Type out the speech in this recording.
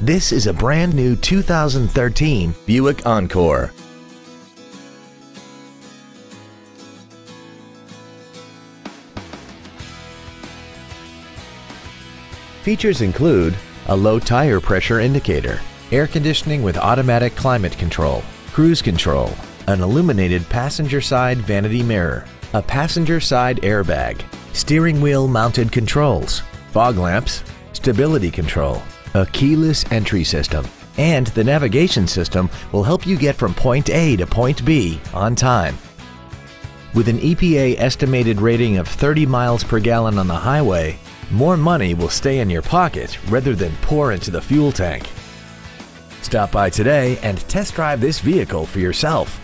This is a brand new 2013 Buick Encore. Features include a low tire pressure indicator, air conditioning with automatic climate control, cruise control, an illuminated passenger side vanity mirror, a passenger side airbag, steering wheel mounted controls, fog lamps, stability control, a keyless entry system, and the navigation system will help you get from point A to point B on time. With an EPA estimated rating of 30 miles per gallon on the highway, more money will stay in your pocket rather than pour into the fuel tank. Stop by today and test drive this vehicle for yourself.